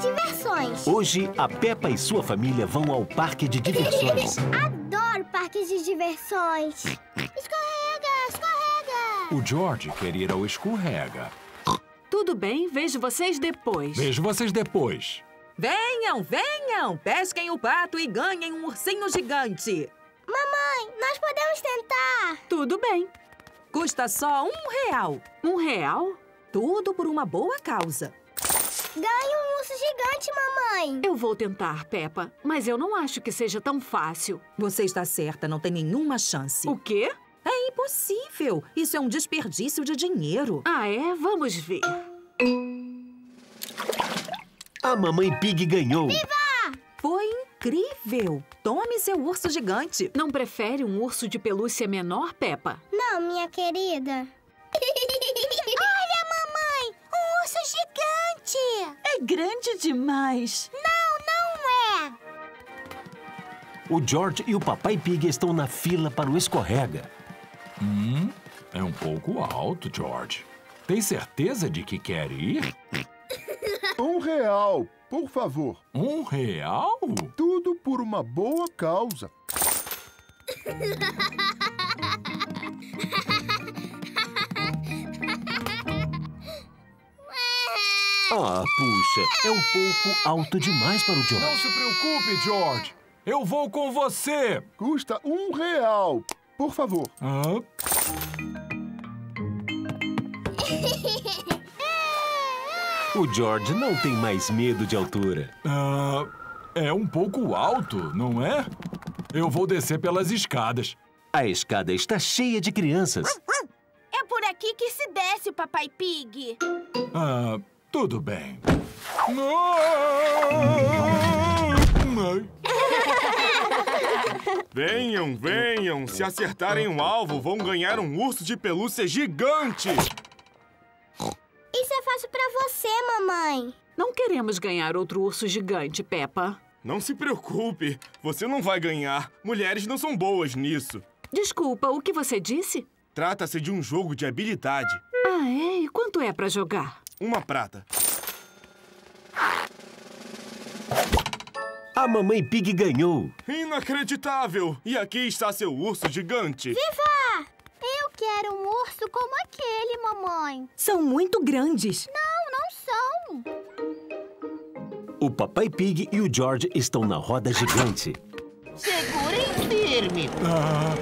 diversões. Hoje, a Peppa e sua família vão ao parque de diversões. Adoro parques de diversões. Escorrega, escorrega. O George quer ir ao escorrega. Tudo bem, vejo vocês depois. Vejo vocês depois. Venham, venham! Pesquem o pato e ganhem um ursinho gigante. Mamãe, nós podemos tentar. Tudo bem. Custa só um real. Um real? Tudo por uma boa causa. Ganhe um urso gigante, mamãe. Eu vou tentar, Peppa, mas eu não acho que seja tão fácil. Você está certa, não tem nenhuma chance. O quê? É impossível. Isso é um desperdício de dinheiro. Ah, é? Vamos ver. A Mamãe Pig ganhou. Foi incrível. Tome seu urso gigante. Não prefere um urso de pelúcia menor, Peppa? Não, minha querida. É grande demais. Não, não é. O George e o Papai Pig estão na fila para o escorrega. Hum, é um pouco alto, George. Tem certeza de que quer ir? Um real, por favor. Um real? Tudo por uma boa causa. Ah, puxa, é um pouco alto demais para o Não George. se preocupe, George. Eu vou com você. Custa um real, por favor. Ah, O George não tem mais medo de altura. ah, é um pouco alto, não é? Eu vou descer pelas escadas. A escada está cheia de crianças. É por aqui que se desce, Papai Pig. Ah, tudo bem. Venham, venham! Se acertarem um alvo, vão ganhar um urso de pelúcia gigante! Isso é fácil pra você, mamãe. Não queremos ganhar outro urso gigante, Peppa. Não se preocupe, você não vai ganhar. Mulheres não são boas nisso. Desculpa, o que você disse? Trata-se de um jogo de habilidade. Ah, é? E quanto é pra jogar? Uma prata. A Mamãe Pig ganhou. Inacreditável! E aqui está seu urso gigante. Viva! Eu quero um urso como aquele, mamãe. São muito grandes. Não, não são. O Papai Pig e o George estão na roda gigante. Segurem firme. Ah,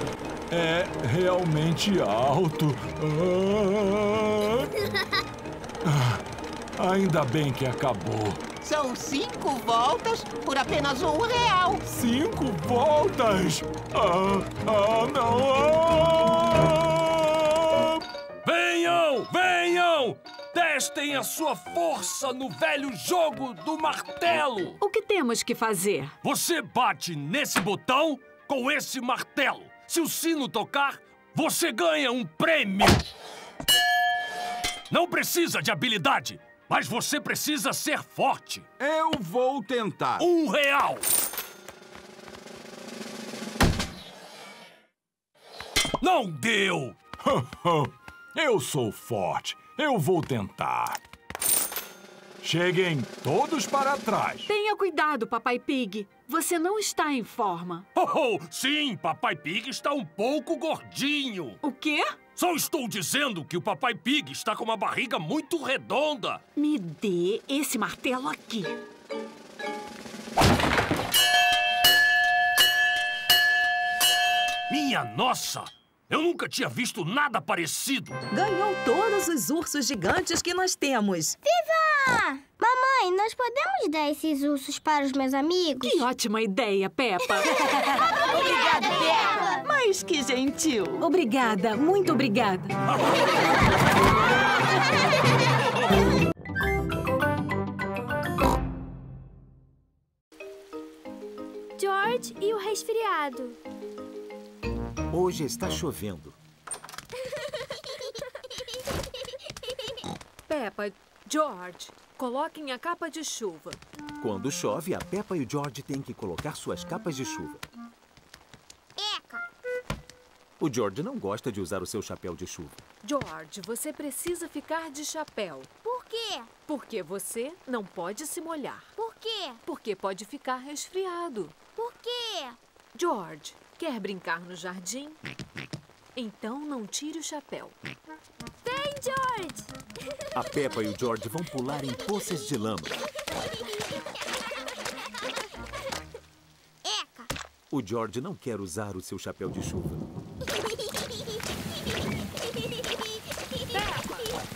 é realmente alto. Ah. Ah, ainda bem que acabou. São cinco voltas por apenas um real. Cinco voltas! Ah, ah, não! Ah! Venham, venham! Testem a sua força no velho jogo do martelo. O que temos que fazer? Você bate nesse botão com esse martelo. Se o sino tocar, você ganha um prêmio. Não precisa de habilidade, mas você precisa ser forte. Eu vou tentar. Um real. Não deu! Eu sou forte. Eu vou tentar. Cheguem todos para trás. Tenha cuidado, Papai Pig. Você não está em forma. Oh, oh, sim, Papai Pig está um pouco gordinho. O quê? Só estou dizendo que o Papai Pig está com uma barriga muito redonda. Me dê esse martelo aqui. Minha nossa! Eu nunca tinha visto nada parecido. Ganhou todos os ursos gigantes que nós temos. Viva! Mamãe, nós podemos dar esses ursos para os meus amigos? Que ótima ideia, Peppa. Obrigada, Peppa! Mas que gentil. obrigada, muito obrigada. George e o resfriado. Hoje está chovendo. Peppa, George, coloquem a capa de chuva. Quando chove, a Peppa e o George têm que colocar suas capas de chuva. Eca! O George não gosta de usar o seu chapéu de chuva. George, você precisa ficar de chapéu. Por quê? Porque você não pode se molhar. Por quê? Porque pode ficar resfriado. Por quê? George, quer brincar no jardim? Então não tire o chapéu. Vem, George! A Peppa e o George vão pular em poças de lama. Eca! O George não quer usar o seu chapéu de chuva.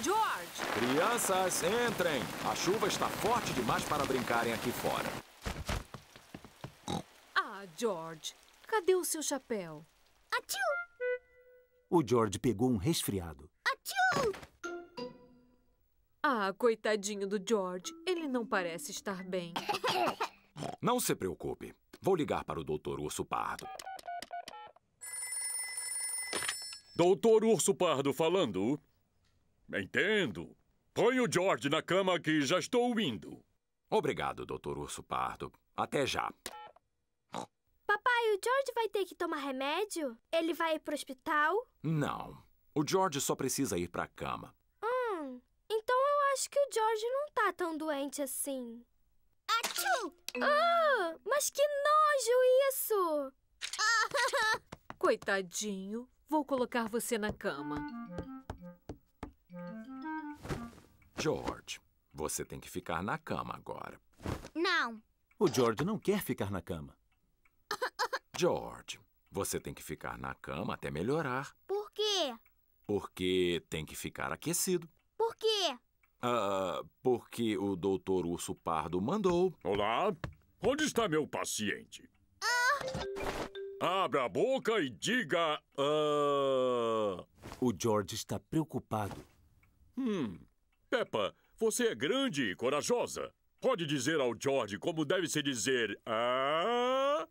George! Crianças, entrem! A chuva está forte demais para brincarem aqui fora. Ah, George, cadê o seu chapéu? Atiu! O George pegou um resfriado. Atiu! Ah, coitadinho do George. Ele não parece estar bem. Não se preocupe. Vou ligar para o Dr. Urso Pardo. Doutor Urso Pardo falando. Entendo. Põe o George na cama que já estou indo. Obrigado, Dr. Urso Pardo. Até já. Papai, o George vai ter que tomar remédio? Ele vai ir pro hospital? Não. O George só precisa ir para a cama. Hum, então eu acho que o George não tá tão doente assim. Ah, mas que nojo isso! Coitadinho, vou colocar você na cama. George, você tem que ficar na cama agora. Não. O George não quer ficar na cama. George, você tem que ficar na cama até melhorar. Porque tem que ficar aquecido. Por quê? Ah, porque o doutor Urso Pardo mandou. Olá, onde está meu paciente? Abra a boca e diga. ah, O George está preocupado. Hum. Peppa, você é grande e corajosa. Pode dizer ao George como deve se dizer. Ah.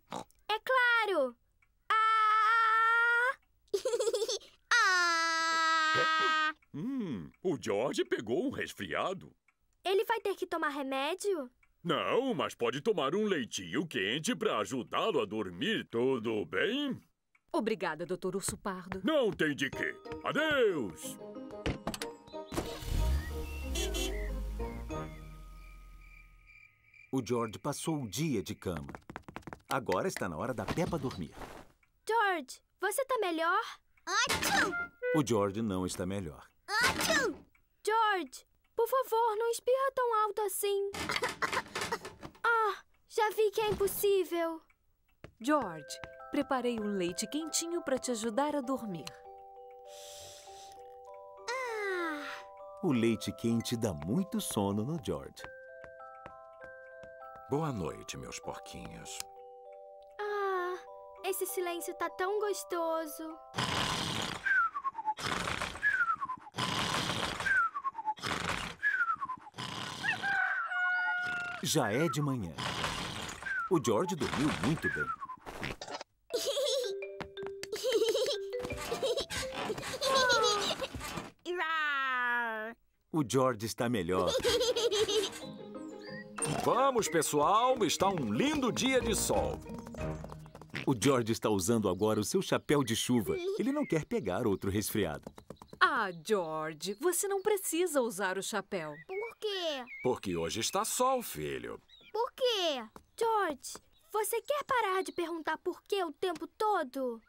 É claro! Ah! ah! Hum, o George pegou um resfriado. Ele vai ter que tomar remédio? Não, mas pode tomar um leitinho quente para ajudá-lo a dormir. Tudo bem? Obrigada, Dr. Urso Pardo. Não tem de quê. Adeus! O George passou o dia de cama. Agora está na hora da Peppa dormir. George, você tá melhor? O George não está melhor. George, por favor, não espirra tão alto assim. Ah, já vi que é impossível. George, preparei um leite quentinho para te ajudar a dormir. Ah, O leite quente dá muito sono no George. Boa noite, meus porquinhos. ah, esse silêncio tá tão gostoso. Já é de manhã. O George dormiu muito bem. O George está melhor. Vamos, pessoal, está um lindo dia de sol. O George está usando agora o seu chapéu de chuva. Ele não quer pegar outro resfriado. Ah, George, você não precisa usar o chapéu. Quê? Porque hoje está sol, filho. Por quê? George, você quer parar de perguntar por quê o tempo todo?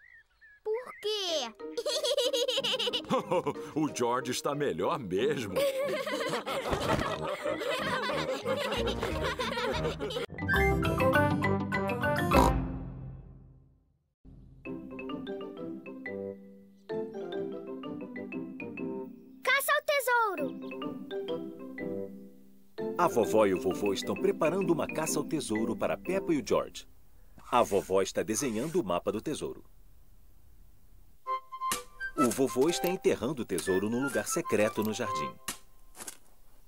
Por quê? o George está melhor mesmo. A vovó e o vovô estão preparando uma caça ao tesouro para Peppa e o George. A vovó está desenhando o mapa do tesouro. O vovô está enterrando o tesouro num lugar secreto no jardim.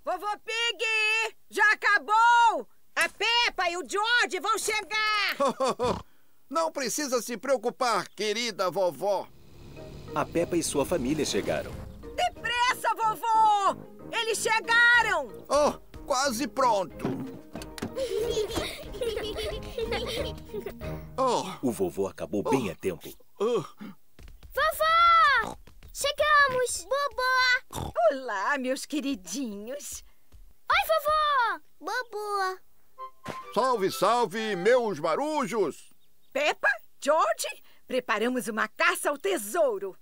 Vovô Pig! Já acabou! A Peppa e o George vão chegar! Não precisa se preocupar, querida vovó. A Peppa e sua família chegaram. Depressa, vovô! Eles chegaram! Oh, quase pronto. Oh, O vovô acabou bem a tempo. oh. Vovó! Chegamos! Bobô! Olá, meus queridinhos. Oi, vovó! Bobô! Salve, salve, meus marujos! Peppa, George, preparamos uma caça ao tesouro.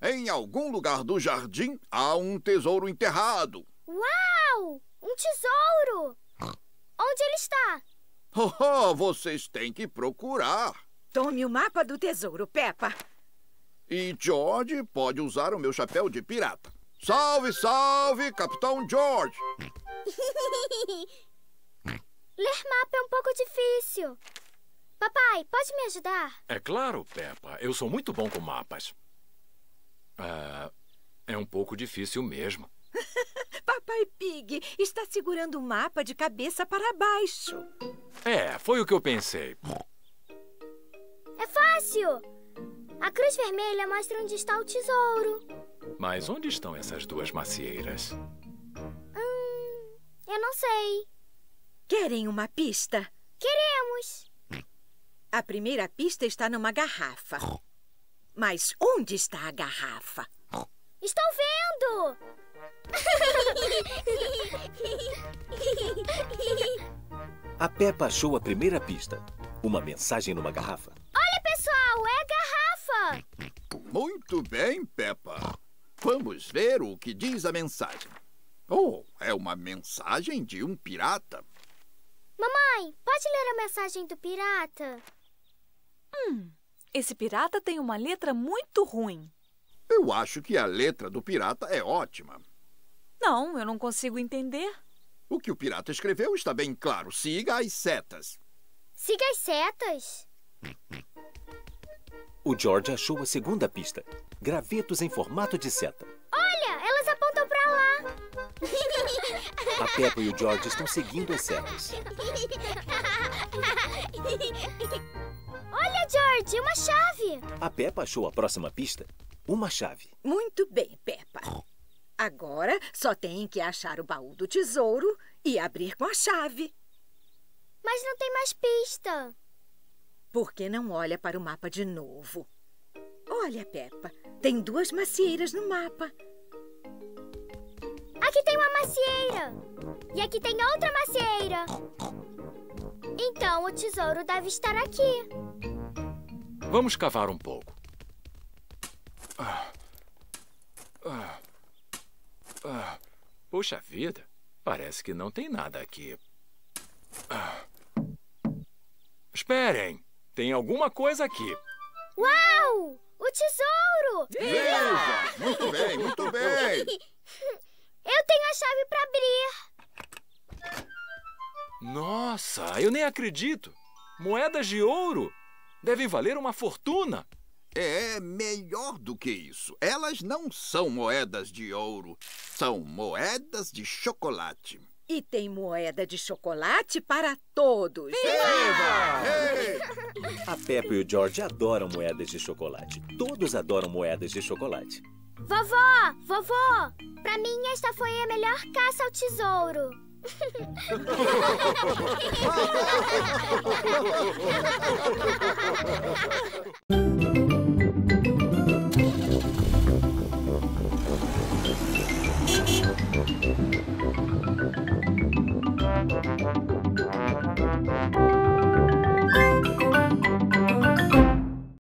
Em algum lugar do jardim há um tesouro enterrado. Uau! Um tesouro! Onde ele está? Oh, oh, vocês têm que procurar. Tome o mapa do tesouro, Peppa. E George pode usar o meu chapéu de pirata. Salve, salve, Capitão George! Ler mapa é um pouco difícil. Papai, pode me ajudar? É claro, Peppa. Eu sou muito bom com mapas. É, é um pouco difícil mesmo. Papai Pig está segurando o mapa de cabeça para baixo. É, foi o que eu pensei. É fácil! A cruz vermelha mostra onde está o tesouro. Mas onde estão essas duas macieiras? Hum, eu não sei. Querem uma pista? Queremos! A primeira pista está numa garrafa. Mas onde está a garrafa? Estou vendo! A Peppa achou a primeira pista. Uma mensagem numa garrafa. Olha, pessoal, é a garrafa! Muito bem, Peppa. Vamos ver o que diz a mensagem. Oh, é uma mensagem de um pirata. Mamãe, pode ler a mensagem do pirata? Hum, esse pirata tem uma letra muito ruim. Eu acho que a letra do pirata é ótima. Não, eu não consigo entender. O que o pirata escreveu está bem claro. Siga as setas. Siga as setas? O George achou a segunda pista. Gravetos em formato de seta. Olha, elas apontam para lá. A Peppa e o George estão seguindo as setas. Olha, George, uma chave. A Peppa achou a próxima pista. Uma chave. Muito bem, Peppa. Agora só tem que achar o baú do tesouro e abrir com a chave. Mas não tem mais pista. Por que não olha para o mapa de novo? Olha, Peppa, tem duas macieiras no mapa. Aqui tem uma macieira. E aqui tem outra macieira. Então o tesouro deve estar aqui. Vamos cavar um pouco. Ah. Ah. Ah. Puxa vida, parece que não tem nada aqui. Ah. Esperem, tem alguma coisa aqui. Uau! O tesouro! Viva! Muito bem, muito bem! Eu tenho a chave para abrir. Nossa, eu nem acredito. Moedas de ouro devem valer uma fortuna. É melhor do que isso. Elas não são moedas de ouro, são moedas de chocolate. E tem moeda de chocolate para todos. Viva! A Peppa e o George adoram moedas de chocolate. Todos adoram moedas de chocolate. Vovó, vovó, para mim esta foi a melhor caça ao tesouro.